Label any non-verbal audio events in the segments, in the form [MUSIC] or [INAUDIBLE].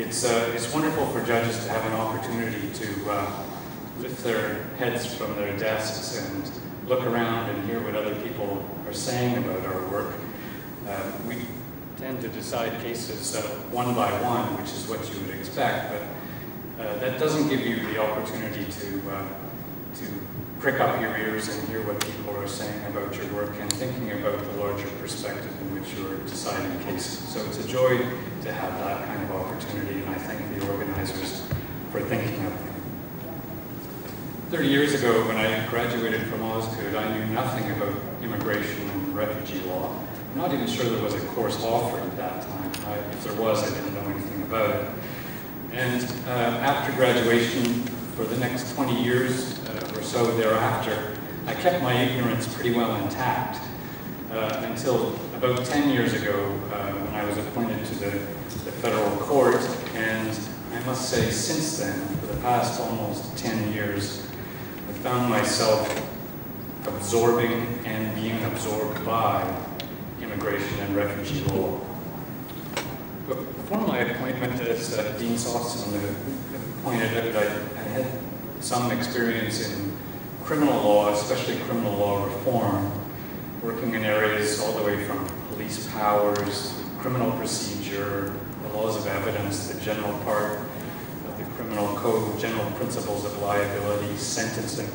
It's, uh, it's wonderful for judges to have an opportunity to uh, lift their heads from their desks and look around and hear what other people are saying about our work. Uh, we tend to decide cases uh, one by one, which is what you would expect, but uh, that doesn't give you the opportunity to, uh, to prick up your ears and hear what people are saying about your work and thinking about the larger perspective in which you're deciding cases. So it's a joy to have that kind of opportunity, and I thank the organizers for thinking of it. 30 years ago, when I graduated from Osgoode, I knew nothing about immigration and refugee law. I'm not even sure there was a course offered at that time. I, if there was, I didn't know anything about it. And uh, after graduation, for the next 20 years so thereafter, I kept my ignorance pretty well intact uh, until about 10 years ago uh, when I was appointed to the, the federal court. And I must say, since then, for the past almost 10 years, I found myself absorbing and being absorbed by immigration and refugee law. But before my appointment as uh, Dean Sawson uh, pointed out, I, I had some experience in criminal law, especially criminal law reform, working in areas all the way from police powers, criminal procedure, the laws of evidence, the general part of the criminal code, general principles of liability, sentencing,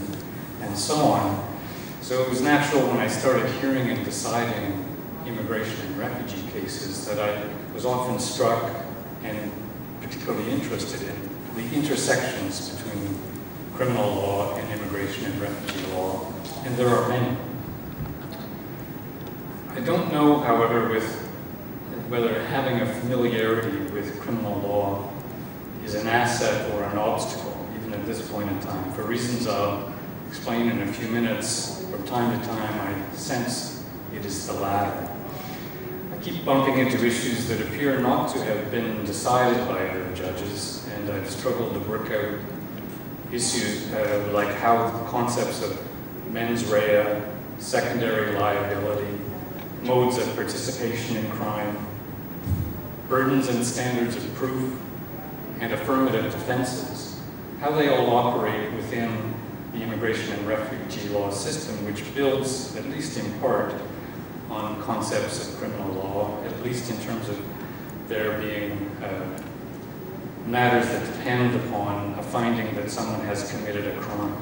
and so on. So it was natural when I started hearing and deciding immigration and refugee cases that I was often struck and particularly interested in the intersections between criminal law and immigration and refugee law, and there are many. I don't know, however, with whether having a familiarity with criminal law is an asset or an obstacle, even at this point in time. For reasons I'll explain in a few minutes, from time to time I sense it is the latter. I keep bumping into issues that appear not to have been decided by other judges, and I've struggled to work out issues uh, like how concepts of mens rea, secondary liability, modes of participation in crime, burdens and standards of proof, and affirmative defenses, how they all operate within the immigration and refugee law system, which builds, at least in part, on concepts of criminal law, at least in terms of there being uh, matters that depend upon a finding that someone has committed a crime.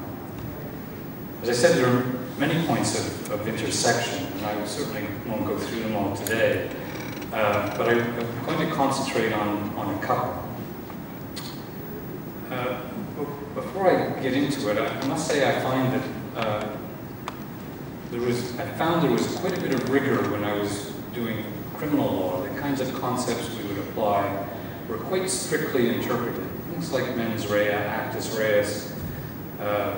As I said, there are many points of, of intersection, and I certainly won't go through them all today, uh, but I, am going to concentrate on, on a couple. Uh, before I get into it, I, must say I find that uh, there was, I found there was quite a bit of rigor when I was doing criminal law, the kinds of concepts we would apply were quite strictly interpreted. Things like mens rea, actus reus, uh,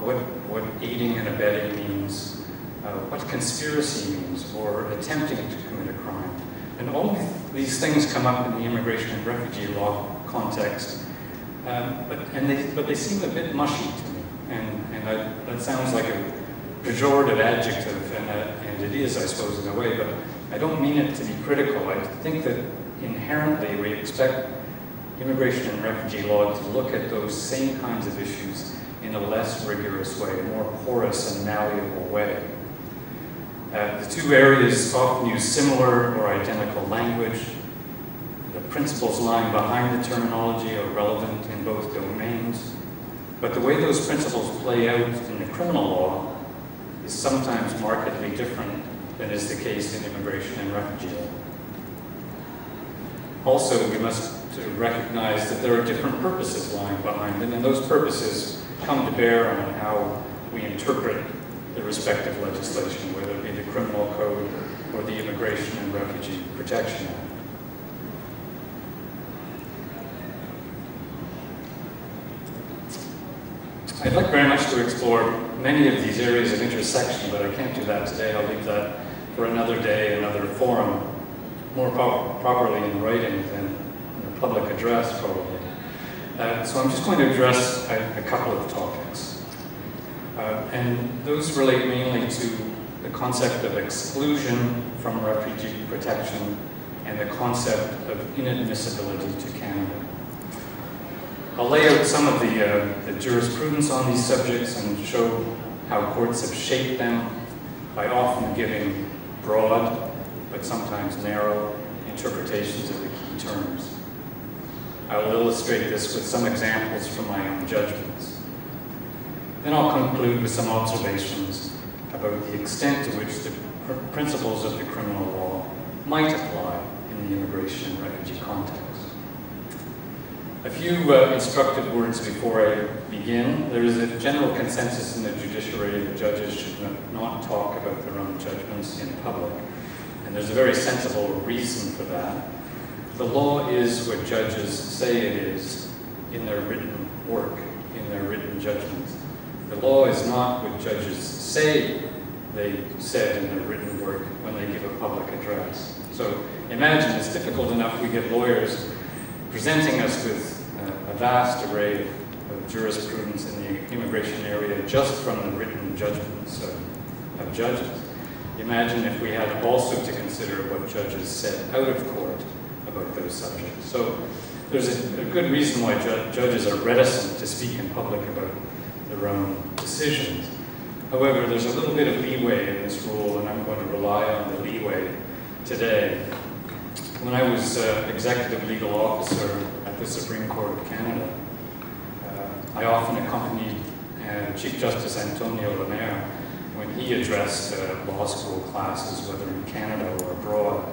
what, what aiding and abetting means, uh, what conspiracy means, or attempting to commit a crime. And all these things come up in the immigration and refugee law context, um, but, and they, but they seem a bit mushy to me. And, and I, that sounds like a pejorative adjective, and, uh, and it is, I suppose, in a way, but I don't mean it to be critical. I think that inherently we expect immigration and refugee law to look at those same kinds of issues in a less rigorous way, a more porous and malleable way. Uh, the two areas often use similar or identical language. The principles lying behind the terminology are relevant in both domains. But the way those principles play out in the criminal law is sometimes markedly different than is the case in immigration and refugee law. Also, we must recognize that there are different purposes lying behind them, and those purposes come to bear on how we interpret the respective legislation, whether it be the criminal code or the Immigration and Refugee Protection Act. I'd like very much to explore many of these areas of intersection, but I can't do that today. I'll leave that for another day, another forum more pro properly in writing than in a public address, probably. Uh, so I'm just going to address a, a couple of topics. Uh, and those relate mainly to the concept of exclusion from refugee protection and the concept of inadmissibility to Canada. I'll lay out some of the, uh, the jurisprudence on these subjects and show how courts have shaped them by often giving broad, but sometimes narrow, interpretations of the key terms. I will illustrate this with some examples from my own judgments. Then I'll conclude with some observations about the extent to which the pr principles of the criminal law might apply in the immigration and refugee context. A few uh, instructive words before I begin. There is a general consensus in the judiciary that judges should not talk about their own judgments in public. And there's a very sensible reason for that. The law is what judges say it is in their written work, in their written judgments. The law is not what judges say they said in their written work when they give a public address. So imagine it's difficult enough we get lawyers presenting us with a vast array of jurisprudence in the immigration area just from the written judgments of, of judges. Imagine if we had also to consider what judges said out of court about those subjects. So there's a, a good reason why ju judges are reticent to speak in public about their own decisions. However, there's a little bit of leeway in this rule, and I'm going to rely on the leeway today. When I was uh, executive legal officer at the Supreme Court of Canada, uh, I often accompanied uh, Chief Justice Antonio Lamer when he addressed uh, law school classes, whether in Canada or abroad.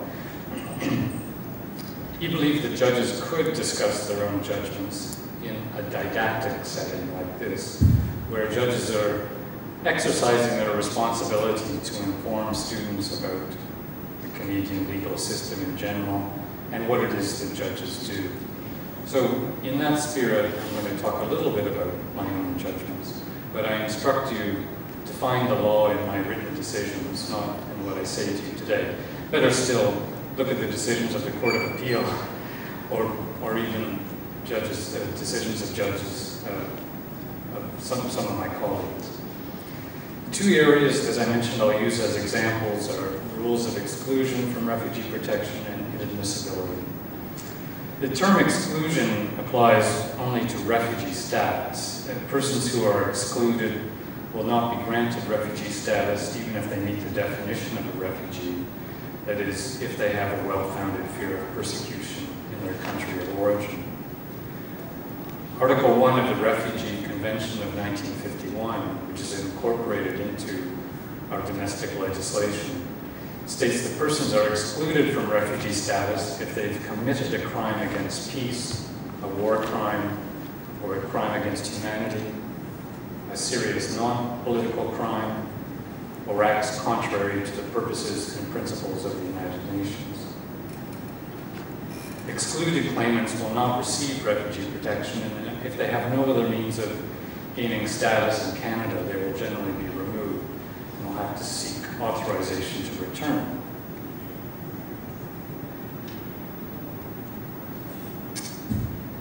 [CLEARS THROAT] he believed that judges could discuss their own judgments in a didactic setting like this, where judges are exercising their responsibility to inform students about the Canadian legal system in general and what it is that judges do. So in that spirit, I'm going to talk a little bit about my own judgments, but I instruct you find the law in my written decisions, not in what I say to you today. Better still, look at the decisions of the Court of Appeal [LAUGHS] or, or even judges, uh, decisions of judges, uh, of some, some of my colleagues. Two areas, as I mentioned, I'll use as examples are rules of exclusion from refugee protection and inadmissibility. The term exclusion applies only to refugee status. Persons who are excluded will not be granted refugee status even if they meet the definition of a refugee. That is, if they have a well-founded fear of persecution in their country of origin. Article 1 of the Refugee Convention of 1951, which is incorporated into our domestic legislation, states that persons are excluded from refugee status if they've committed a crime against peace, a war crime, or a crime against humanity, a serious non-political crime, or acts contrary to the purposes and principles of the United Nations. Excluded claimants will not receive refugee protection, and if they have no other means of gaining status in Canada, they will generally be removed and will have to seek authorization to return.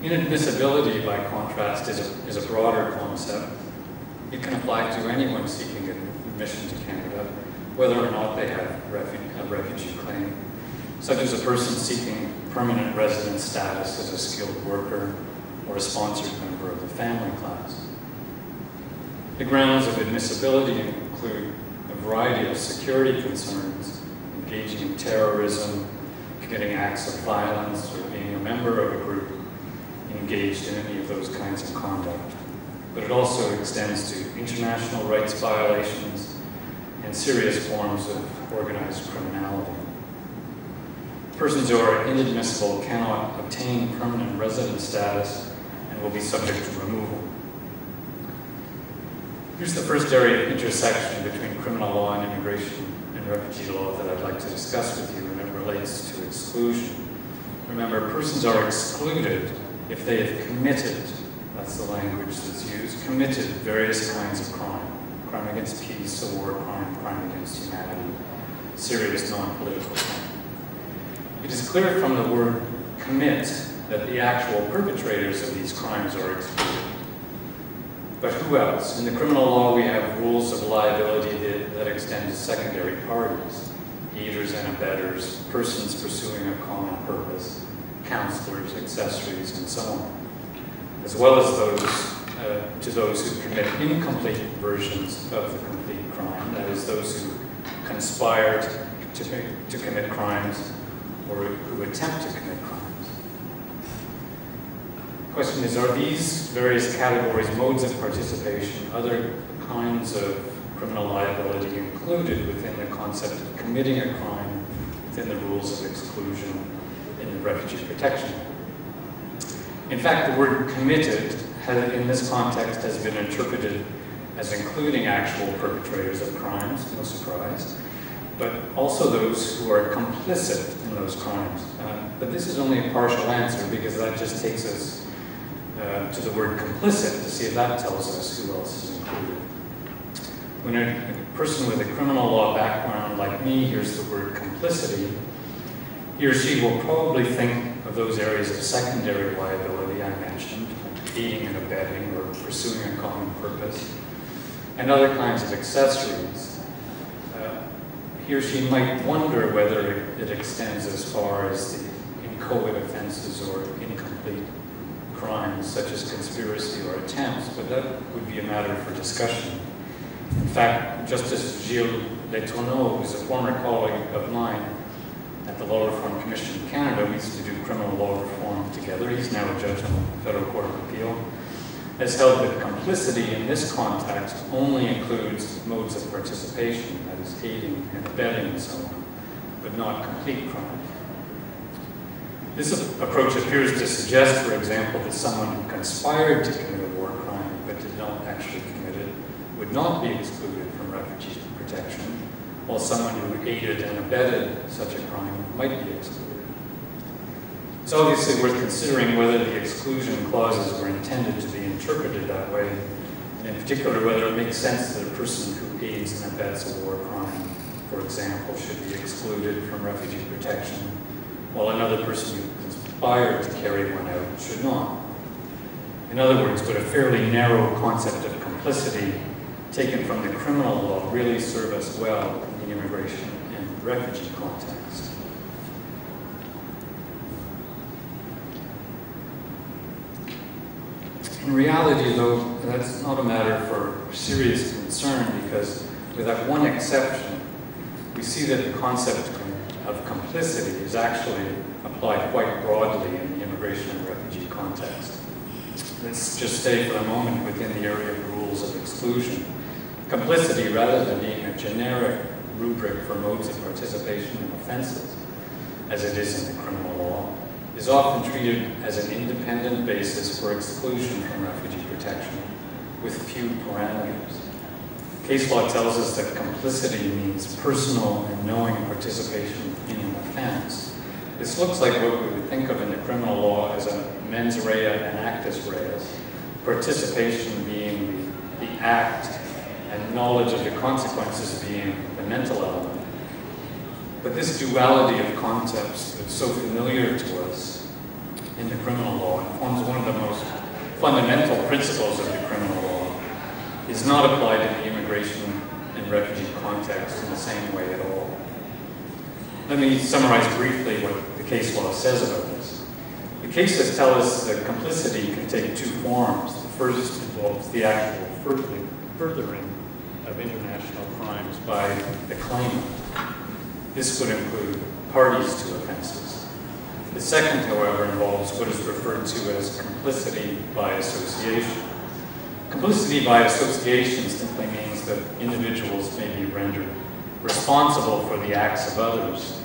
Inadmissibility, by contrast, is a, is a broader concept. It can apply to anyone seeking admission to Canada, whether or not they have a refugee claim, such as a person seeking permanent resident status as a skilled worker or a sponsored member of the family class. The grounds of admissibility include a variety of security concerns, engaging in terrorism, committing acts of violence, or being a member of a group engaged in any of those kinds of conduct. But it also extends to international rights violations and serious forms of organized criminality. Persons who are inadmissible cannot obtain permanent resident status and will be subject to removal. Here's the first area of intersection between criminal law and immigration and refugee law that I'd like to discuss with you, and it relates to exclusion. Remember, persons are excluded if they have committed, that's the language that's used, committed various kinds of crime. Crime against peace, a war crime, crime against humanity, serious non-political crime. It is clear from the word commit that the actual perpetrators of these crimes are excluded. But who else? In the criminal law, we have rules of liability that, that extend to secondary parties. aiders and abettors, persons pursuing a common purpose, counselors, accessories, and so on, as well as those uh, to those who commit incomplete versions of the complete crime, that is, those who conspire to, to commit crimes or who attempt to commit crimes. The question is, are these various categories, modes of participation, other kinds of criminal liability included within the concept of committing a crime within the rules of exclusion in the Refugee Protection In fact, the word committed has, in this context has been interpreted as including actual perpetrators of crimes, no surprise, but also those who are complicit in those crimes. Uh, but this is only a partial answer because that just takes us uh, to the word complicit to see if that tells us who else is included. When a person with a criminal law background like me hears the word complicity, he or she will probably think those areas of secondary liability I mentioned, aiding and abetting or pursuing a common purpose, and other kinds of accessories. Uh, he or she might wonder whether it, extends as far as the inchoate offenses or incomplete crimes such as conspiracy or attempts, but that would be a matter for discussion. In fact, Justice Gilles Letourneau, who's a former colleague of mine at the Law Reform Commission of Canada, we used to do criminal law reform together. He's now a judge on the Federal Court of Appeal, has held that complicity in this context only includes modes of participation, that is aiding and abetting and so on, but not complete crime. This approach appears to suggest, for example, that someone who conspired to commit a war crime but did not actually commit it would not be excluded while someone who aided and abetted such a crime might be excluded. It's obviously worth considering whether the exclusion clauses were intended to be interpreted that way, and in particular whether it makes sense that a person who aids and abets a war crime, for example, should be excluded from refugee protection, while another person who conspired to carry one out should not. In other words, would a fairly narrow concept of complicity taken from the criminal law really serve us well the immigration and refugee context. In reality, though, that's not a matter for serious concern because with that one exception, we see that the concept of complicity is actually applied quite broadly in the immigration and refugee context. Let's just stay for a moment within the area of rules of exclusion. Complicity, rather than being a generic rubric for modes of participation in offenses, as it is in the criminal law, is often treated as an independent basis for exclusion from refugee protection, with few parameters. Case law tells us that complicity means personal and knowing participation in an offense. This looks like what we would think of in the criminal law as a mens rea and actus reus, participation being the, the act knowledge of the consequences being the mental element. But this duality of concepts that's so familiar to us in the criminal law and forms one of the most fundamental principles of the criminal law is not applied in the immigration and refugee context in the same way at all. Let me summarize briefly what the case law says about this. The cases tell us that complicity can take two forms. The first involves the actual furthering of international crimes by the claimant. This would include parties to offenses. The second, however, involves what is referred to as complicity by association. Complicity by association simply means that individuals may be rendered responsible for the acts of others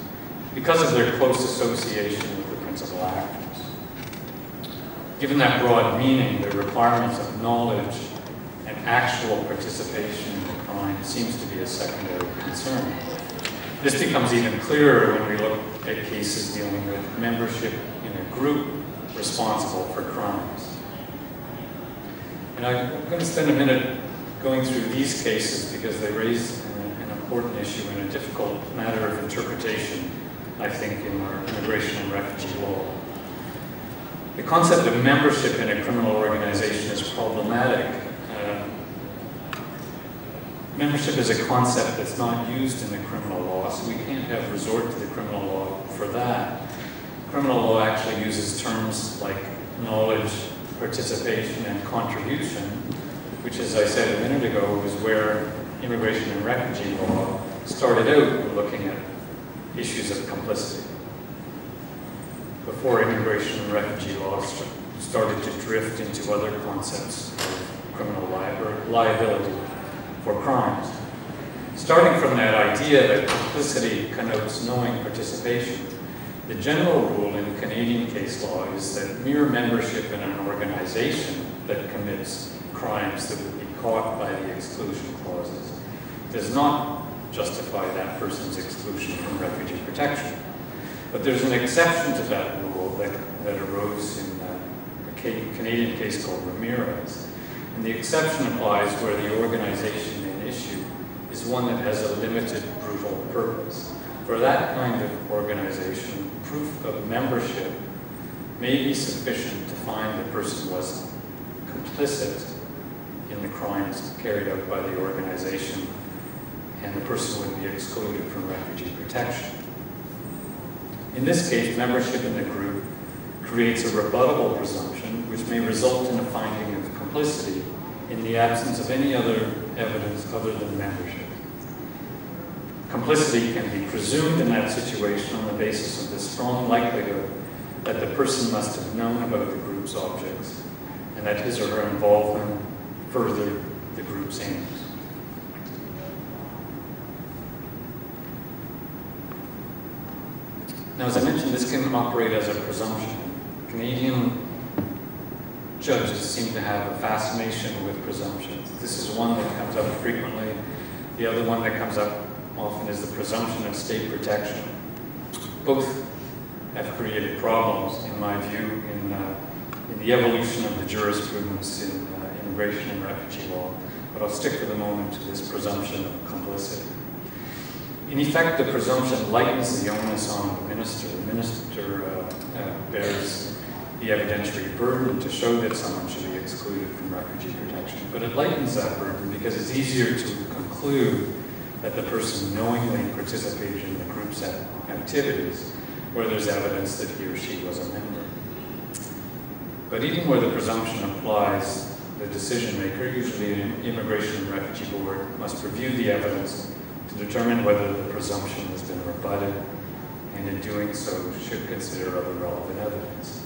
because of their close association with the principal actors. Given that broad meaning, the requirements of knowledge and actual participation seems to be a secondary concern. This becomes even clearer when we look at cases dealing with membership in a group responsible for crimes. And I'm going to spend a minute going through these cases because they raise an, an important issue and a difficult matter of interpretation, I think, in our immigration and refugee law. The concept of membership in a criminal organization is problematic membership is a concept that's not used in the criminal law, so we can't have resort to the criminal law for that. Criminal law actually uses terms like knowledge, participation, and contribution, which, as I said a minute ago, was where immigration and refugee law started out looking at issues of complicity. Before immigration and refugee law started to drift into other concepts of criminal li liability for crimes. Starting from that idea that complicity connotes knowing participation, the general rule in Canadian case law is that mere membership in an organization that commits crimes that would be caught by the exclusion clauses does not justify that person's exclusion from refugee protection. But there's an exception to that rule that, that arose in uh, a Canadian case called Ramirez. And the exception applies where the organization in issue is one that has a limited brutal purpose. For that kind of organization, proof of membership may be sufficient to find the person was complicit in the crimes carried out by the organization and the person would be excluded from refugee protection. In this case, membership in the group creates a rebuttable presumption which may result in a finding of complicity in the absence of any other evidence other than membership. Complicity can be presumed in that situation on the basis of the strong likelihood that the person must have known about the group's objects and that his or her involvement furthered the group's aims. Now, as I mentioned, this can operate as a presumption. Canadian judges seem to have a fascination with presumptions. This is one that comes up frequently. The other one that comes up often is the presumption of state protection. Both have created problems, in my view, in, uh, in the evolution of the jurisprudence in uh, immigration and refugee law. But I'll stick for the moment to this presumption of complicity. In effect, the presumption lightens the onus on the minister. The minister uh, uh bears the evidentiary burden to show that someone should be excluded from refugee protection. But it lightens that burden because it's easier to conclude that the person knowingly participated in the group's activities where there's evidence that he or she was a member. But even where the presumption applies, the decision maker, usually an immigration and refugee board, must review the evidence to determine whether the presumption has been rebutted, and in doing so should consider other relevant evidence.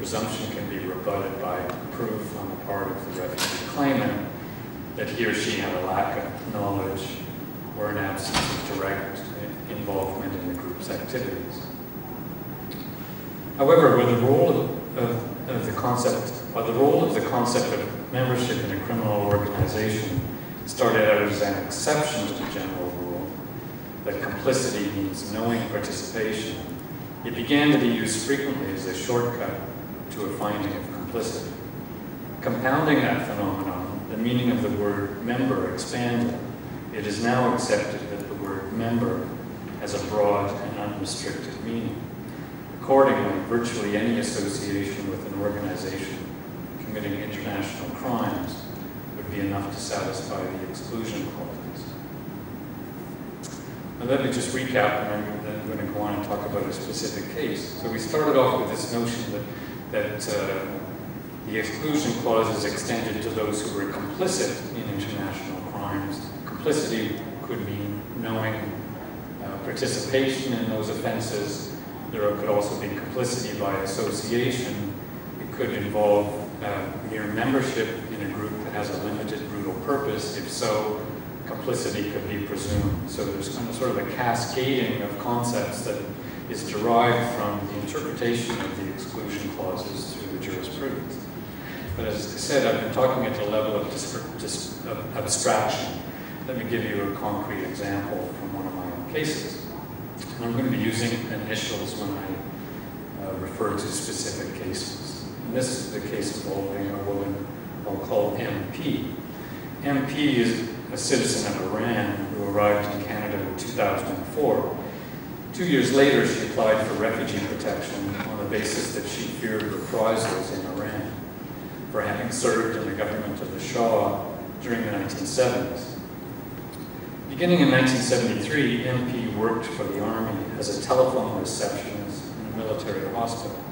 Presumption can be rebutted by proof on the part of the refugee claimant that he or she had a lack of knowledge or an absence of direct involvement in the group's activities. However, with the role of, of, of the concept, or the role of the concept of membership in a criminal organization started out as an exception to the general rule that complicity means knowing participation, it began to be used frequently as a shortcut to a finding of complicity. Compounding that phenomenon, the meaning of the word member expanded it is now accepted that the word member has a broad and unrestricted meaning. Accordingly, virtually any association with an organization committing international crimes would be enough to satisfy the exclusion clauses. Now let me just recap, and then I'm going to go on and talk about a specific case. So we started off with this notion that, that uh, the exclusion clause is extended to those who were complicit in international crimes complicity could mean knowing uh, participation in those offenses. There could also be complicity by association. It could involve uh, mere membership in a group that has a limited brutal purpose. If so, complicity could be presumed. So there's kind of sort of a cascading of concepts that is derived from the interpretation of the exclusion clauses through the jurisprudence. But as I said, I've been talking at the level of, of abstraction. Let me give you a concrete example from one of my own cases. And I'm going to be using initials when I uh, refer to specific cases. And this is the case involving a woman I'll call MP. MP is a citizen of Iran who arrived in Canada in 2004. Two years later, she applied for refugee protection on the basis that she feared reprisals in Iran for having served in the government of the Shah during the 1970s. Beginning in 1973, MP worked for the Army as a telephone receptionist in a military hospital.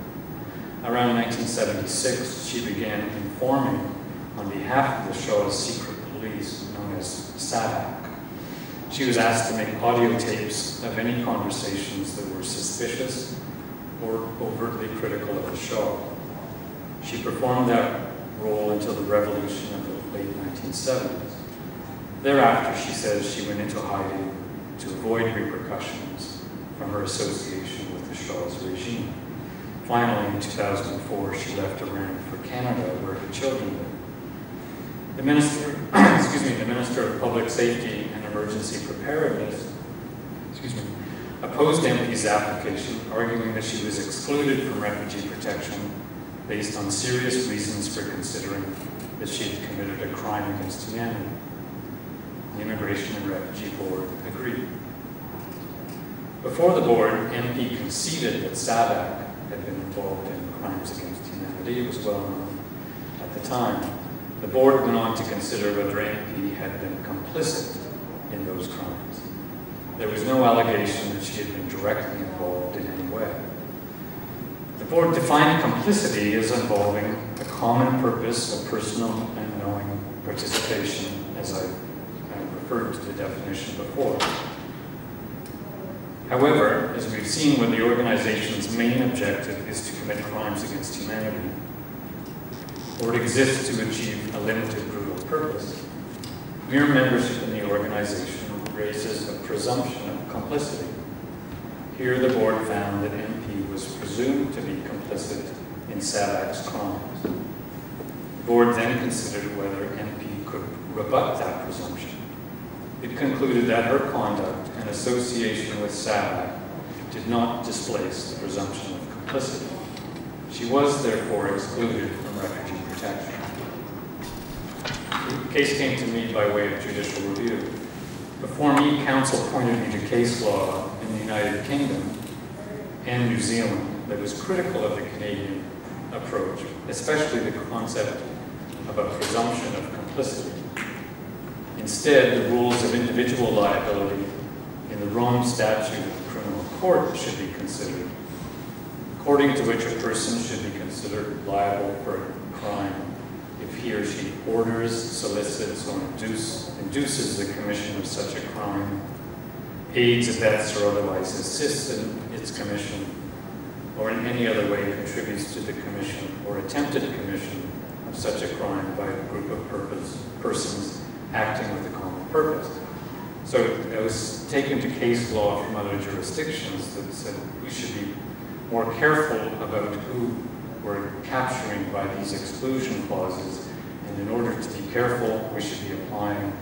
Around 1976, she began informing on behalf of the Shah's secret police known as SAVAK. She was asked to make audio tapes of any conversations that were suspicious or overtly critical of the Shah. She performed that role until the revolution of the late 1970s. Thereafter, she says she went into hiding to avoid repercussions from her association with the Shah's regime. Finally, in 2004, she left Iran for Canada, where her children live. The minister, [COUGHS] excuse me, the Minister of Public Safety Emergency Preparedness, excuse me, opposed MP's application, arguing that she was excluded from refugee protection based on serious reasons for considering that she had committed a crime against humanity. The Immigration and Refugee Board agreed. Before the board, MP conceded that SAVAK had been involved in crimes against humanity. It was well known at the time. The board went on to consider whether MP had been complicit in those crimes. There was no allegation that she had been directly involved in any way. The board defined complicity as involving a common purpose of personal and knowing participation, as I, I referred to the definition before. However, as we've seen when the organization's main objective is to commit crimes against humanity, or it exists to achieve a limited brutal purpose, mere membership in the organization raises a presumption of complicity. Here the board found that MP was presumed to be complicit in SAVAK's crimes. The board then considered whether MP could rebut that presumption. It concluded that her conduct and association with SAVAK did not displace the presumption of complicity. She was therefore excluded from refugee protection. The case came to me by way of judicial review. Before me, counsel pointed me to case law in the United Kingdom and New Zealand that was critical of the Canadian approach, especially the concept of a presumption of complicity. Instead, the rules of individual liability in the Rome Statute of the Criminal Court should be considered, according to which a person should be considered liable for a crime he or she orders, solicits, or induce, induces the commission of such a crime, aids, abets, or otherwise assists in its commission, or in any other way contributes to the commission or attempted commission of such a crime by a group of purpose, persons acting with a common purpose. So it was taken to case law from other jurisdictions that said we should be more careful about who we're capturing by these exclusion clauses. In order to be careful, we should be applying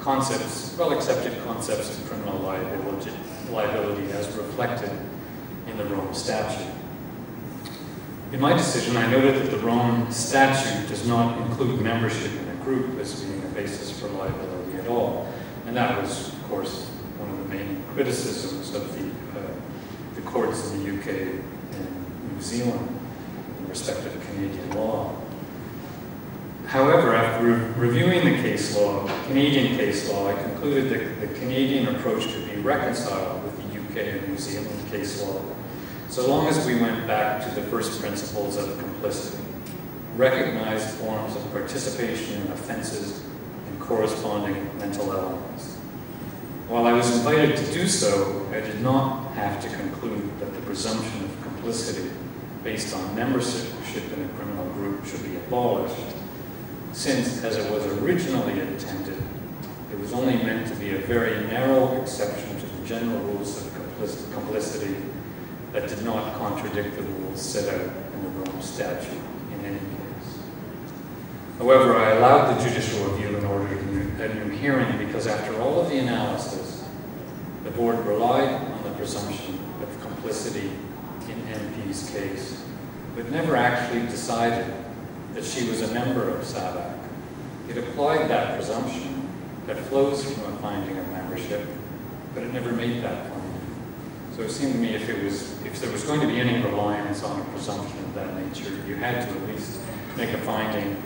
concepts, well-accepted concepts of criminal liability, liability as reflected in the Rome Statute. In my decision, I noted that the Rome Statute does not include membership in a group as being a basis for liability at all. And that was, of course, one of the main criticisms of the, uh, the courts in the UK and New Zealand in respect of Canadian law. However, after re reviewing the case law, Canadian case law, I concluded that the Canadian approach could be reconciled with the UK and New Zealand case law, so long as we went back to the first principles of complicity, recognized forms of participation in offenses and corresponding mental elements. While I was invited to do so, I did not have to conclude that the presumption of complicity based on membership in a criminal group should be abolished, since, as it was originally intended, it was only meant to be a very narrow exception to the general rules of complicity that did not contradict the rules set out in the Rome Statute in any case. However, I allowed the judicial review in order to a new hearing because after all of the analysis, the board relied on the presumption of complicity in MP's case, but never actually decided that she was a member of SAVAK. It applied that presumption that flows from a finding of membership, but it never made that finding. So it seemed to me if it was, if there was going to be any reliance on a presumption of that nature, you had to at least make a finding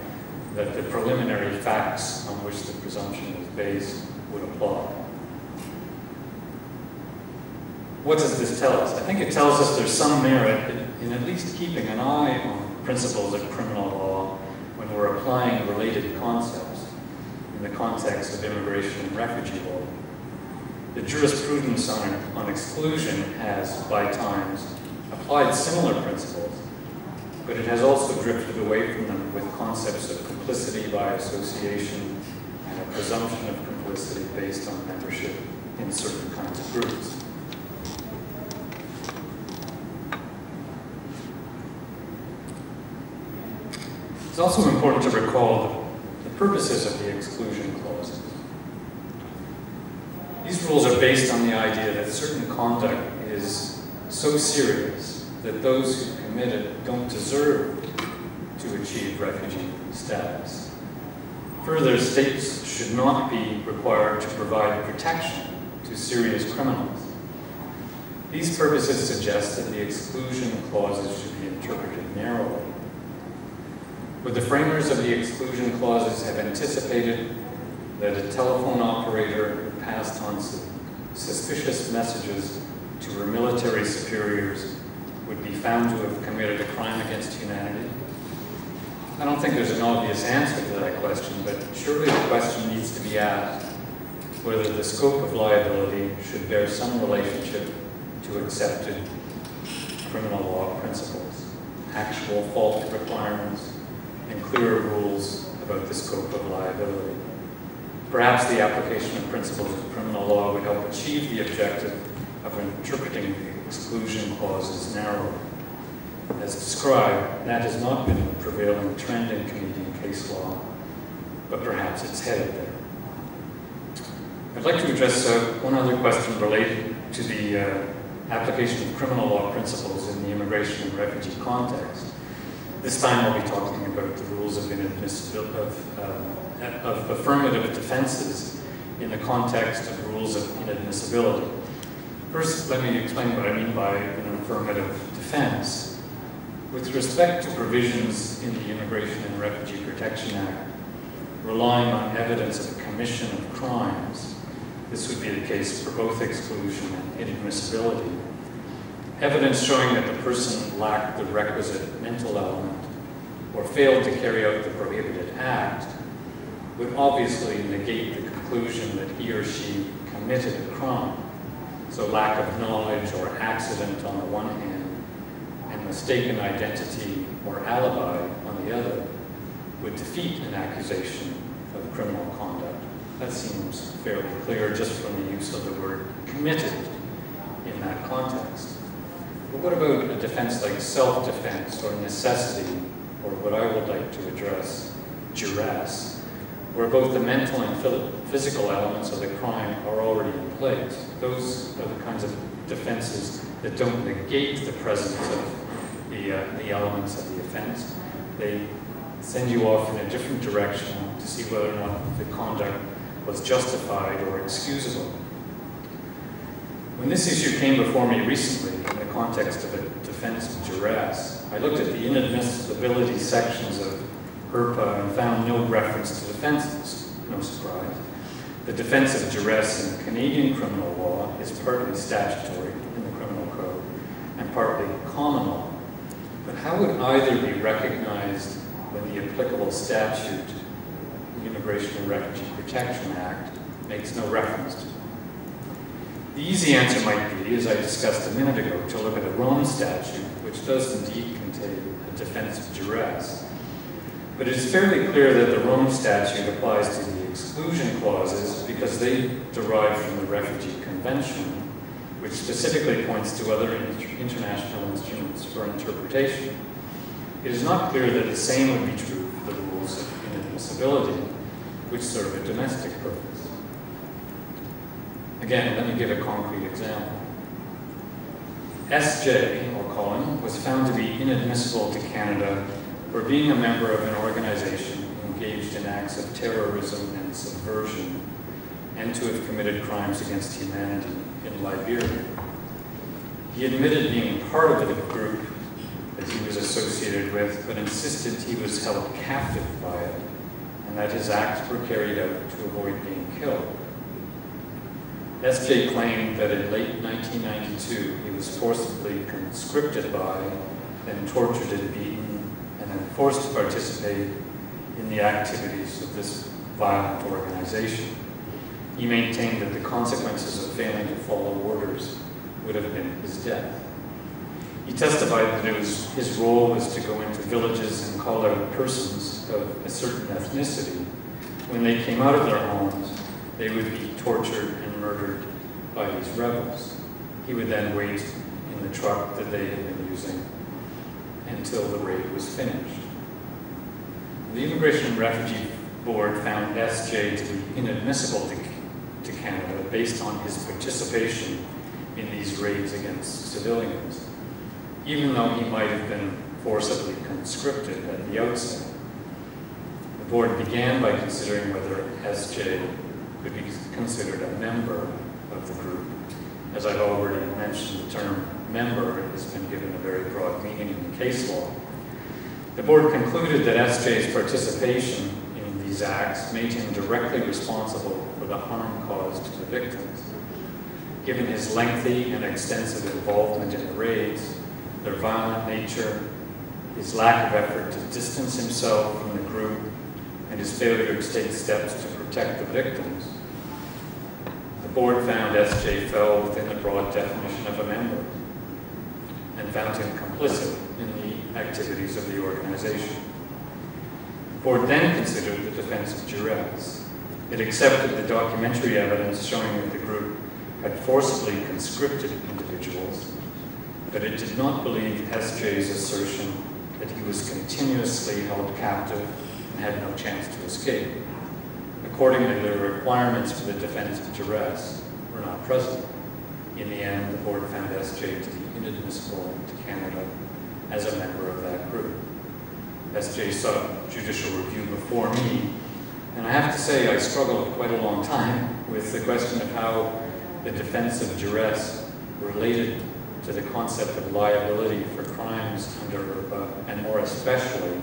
that the preliminary facts on which the presumption is based would apply. What does this tell us? I think it tells us there's some merit in at least keeping an eye on principles of criminal law when we're applying related concepts in the context of immigration and refugee law. The jurisprudence on, on exclusion has, by times, applied similar principles, but it has also drifted away from them with concepts of complicity by association and a presumption of complicity based on membership in certain kinds of groups. It's also important to recall the purposes of the exclusion clauses. These rules are based on the idea that certain conduct is so serious that those who commit it don't deserve to achieve refugee status. Further, states should not be required to provide protection to serious criminals. These purposes suggest that the exclusion clauses should be interpreted narrowly. Would the framers of the exclusion clauses have anticipated that a telephone operator passed on suspicious messages to her military superiors would be found to have committed a crime against humanity? I don't think there's an obvious answer to that question, but surely the question needs to be asked whether the scope of liability should bear some relationship to accepted criminal law principles, actual fault requirements, clearer rules about the scope of liability. Perhaps the application of principles of criminal law would help achieve the objective of interpreting the exclusion clauses narrowly. As described, that has not been the prevailing trend in Canadian case law, but perhaps it's headed there. I'd like to address uh, one other question related to the uh, application of criminal law principles in the immigration and refugee context. This time I'll be talking about the rules of, of, uh, of affirmative defenses in the context of rules of inadmissibility. First, let me explain what I mean by an affirmative defense. With respect to provisions in the Immigration and Refugee Protection Act relying on evidence of commission of crimes, this would be the case for both exclusion and inadmissibility evidence showing that the person lacked the requisite mental element or failed to carry out the prohibited act would obviously negate the conclusion that he or she committed a crime. So lack of knowledge or accident on the one hand and mistaken identity or alibi on the other would defeat an accusation of criminal conduct. That seems fairly clear just from the use of the word committed in that context. But what about a defense like self-defense or necessity, or what I would like to address, duress, where both the mental and physical elements of the crime are already in place? Those are the kinds of defenses that don't negate the presence of the, uh, the elements of the offense. They send you off in a different direction to see whether or not the conduct was justified or excusable. When this issue came before me recently, in the context of a defense duress, I looked at the inadmissibility sections of IRPA and found no reference to defenses, no surprise. The defense of duress in Canadian criminal law is partly statutory in the criminal code and partly common law. But how would either be recognized when the applicable statute, the Immigration and Refugee Protection Act, makes no reference to the easy answer might be, as I discussed a minute ago, to look at the Rome statute, which does indeed contain a defense of duress. But it is fairly clear that the Rome statute applies to the exclusion clauses because they derive from the Refugee Convention, which specifically points to other international instruments for interpretation. It is not clear that the same would be true for the rules of inadmissibility, which serve a domestic purpose. Again, let me give a concrete example. S.J., or Colin, was found to be inadmissible to Canada for being a member of an organization engaged in acts of terrorism and subversion and to have committed crimes against humanity in Liberia. He admitted being part of the group that he was associated with, but insisted he was held captive by it and that his acts were carried out to avoid being killed. SJ claimed that in late 1992 he was forcibly conscripted by, then tortured and beaten, and then forced to participate in the activities of this violent organization. He maintained that the consequences of failing to follow orders would have been his death. He testified that it was, his role was to go into villages and call out persons of a certain ethnicity. When they came out of their homes, they would be tortured murdered by these rebels. He would then wait in the truck that they had been using until the raid was finished. The Immigration and Refugee Board found SJ to be inadmissible to, to Canada based on his participation in these raids against civilians, even though he might have been forcibly conscripted at the outset. The board began by considering whether SJ could be considered a member of the group. As I've already mentioned, the term member has been given a very broad meaning in the case law. The board concluded that SJ's participation in these acts made him directly responsible for the harm caused to the victims. Given his lengthy and extensive involvement in the raids, their violent nature, his lack of effort to distance himself from the group, and his failure to take steps to protect the victims, the board found SJ fell within the broad definition of a member and found him complicit in the activities of the organization. The board then considered the defense of duress. It accepted the documentary evidence showing that the group had forcibly conscripted individuals, but it did not believe SJ's assertion that he was continuously held captive and had no chance to escape. Accordingly, the requirements for the defense of duress were not present. In the end, the board found SJ to be inadmissible to Canada as a member of that group. SJ sought judicial review before me, and I have to say I struggled quite a long time with the question of how the defense of duress related to the concept of liability for crimes under IRPA, and more especially,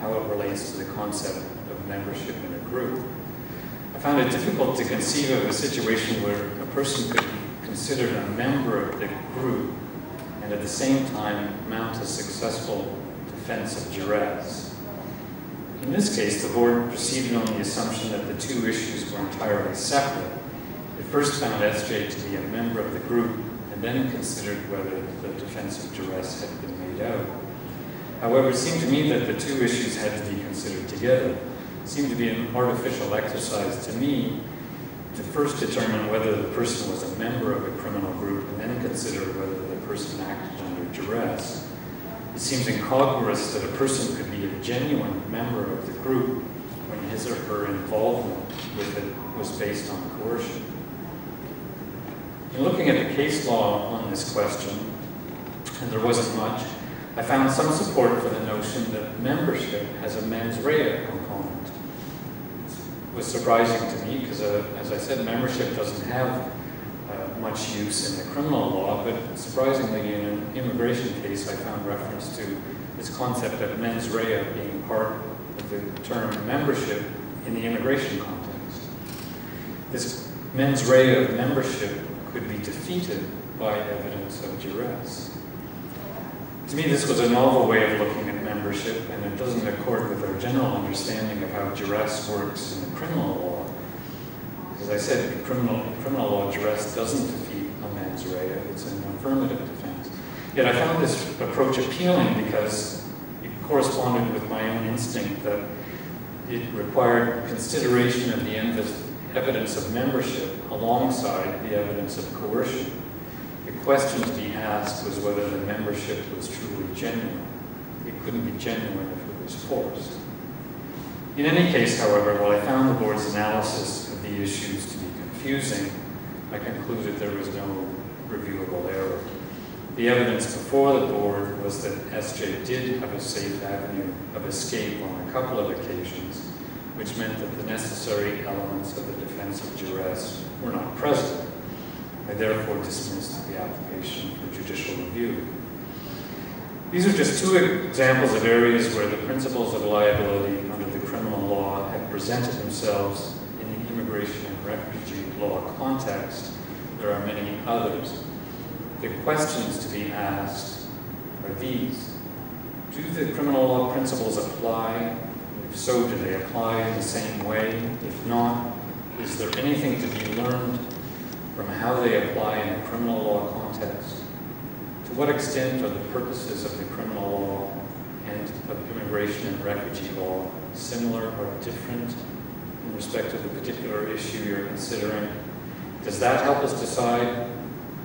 how it relates to the concept of membership in a group. I found it difficult to conceive of a situation where a person could be considered a member of the group and at the same time mount a successful defense of duress. In this case, the board proceeded on the assumption that the two issues were entirely separate. It first found SJ to be a member of the group and then considered whether the defense of duress had been made out. However, it seemed to me that the two issues had to be considered together. Seemed to be an artificial exercise to me to first determine whether the person was a member of a criminal group and then consider whether the person acted under duress. It seems incongruous that a person could be a genuine member of the group when his or her involvement with it was based on coercion. In looking at the case law on this question, and there wasn't much, I found some support for the notion that membership has a mens rea component. Was surprising to me because, uh, as I said, membership doesn't have uh, much use in the criminal law, but surprisingly, in an immigration case, I found reference to this concept of mens rea being part of the term membership in the immigration context. This mens rea of membership could be defeated by evidence of duress. To me, this was a novel way of looking at membership, and it doesn't accord with our general understanding of how duress works in the criminal law. As I said, in criminal, in criminal law, duress doesn't defeat a mens rea, it's an affirmative defense. Yet I found this approach appealing because it corresponded with my own instinct that it required consideration of the evidence of membership alongside the evidence of coercion. Question to be asked was whether the membership was truly genuine. It couldn't be genuine if it was forced. In any case, however, while I found the board's analysis of the issues to be confusing, I concluded there was no reviewable error. The evidence before the board was that SJ did have a safe avenue of escape on a couple of occasions, which meant that the necessary elements of the defense of duress were not present. I therefore dismissed the application for judicial review. These are just two examples of areas where the principles of liability under the criminal law have presented themselves in the immigration and refugee law context, there are many others. The questions to be asked are these. Do the criminal law principles apply? If so, do they apply in the same way? If not, is there anything to be learned from how they apply in a criminal law context? To what extent are the purposes of the criminal law and of immigration and refugee law similar or different in respect to the particular issue you're considering? Does that help us decide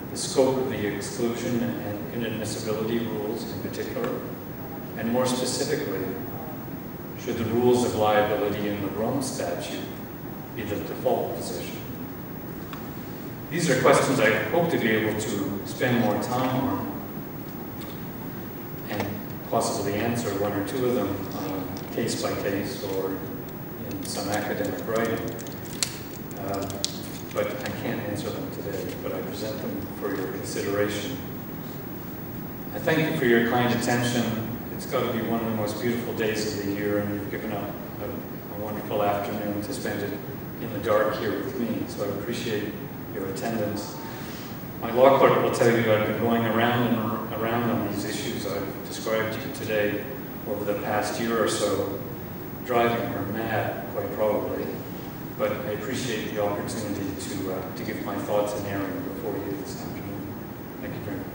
the scope of the exclusion and inadmissibility rules in particular? And more specifically, should the rules of liability in the Rome statute be the default position? These are questions I hope to be able to spend more time on and possibly answer one or two of them uh, case by case or in some academic writing. Uh, but I can't answer them today, but I present them for your consideration. I thank you for your kind attention. It's got to be one of the most beautiful days of the year, and you've given up a, a wonderful afternoon to spend it in the dark here with me, so I appreciate your attendance. My law clerk will tell you I've been going around and around on these issues I've described to you today over the past year or so, driving her mad, quite probably. But I appreciate the opportunity to, uh, to give my thoughts and airing before you this afternoon. Thank you very much.